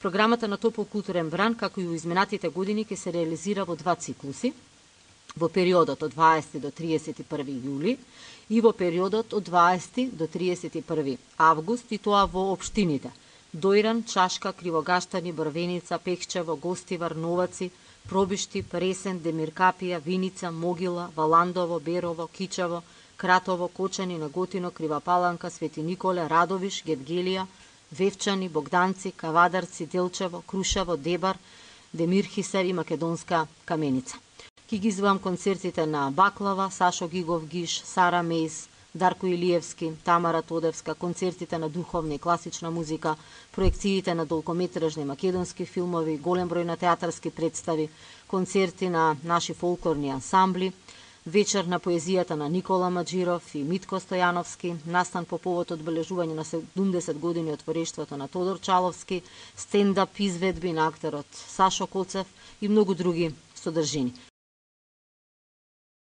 Програмата на Топол културен бран, како и во изминатите години, ќе се реализира во два циклуси во периодот од 20 до 31 јули и во периодот од 20 до 31 август и тоа во општините. Дојран, Чашка, Кривогаштани, Брвеница, Пехчево, Гостивар, Новаци, Пробишти, Пресен, Демиркапија, Виница, Могила, Валандово, Берово, Кичево, Кратово, Кочани, Наготино, Кривапаланка, Свети Николе, Радовиш, Гевгелија, Вевчани, Богданци, Кавадарци, Делчево, Крушево, Дебар, Демирхисер и Македонска каменица. Ки ги извам концертите на Баклава, Сашо Гигов Гиш, Сара Мейс, Дарко Илиевски, Тамара Тодевска, концертите на духовна и класична музика, проекциите на долгометражни македонски филмови, голем број на театарски представи, концерти на наши фолклорни ансамбли, вечер на поезијата на Никола Маджиров и Митко Стојановски, настан по повод одбележување на 70 години од творештвото на Тодор Чаловски, стендап изведби на актерот Сашо Коцев и многу други содржини.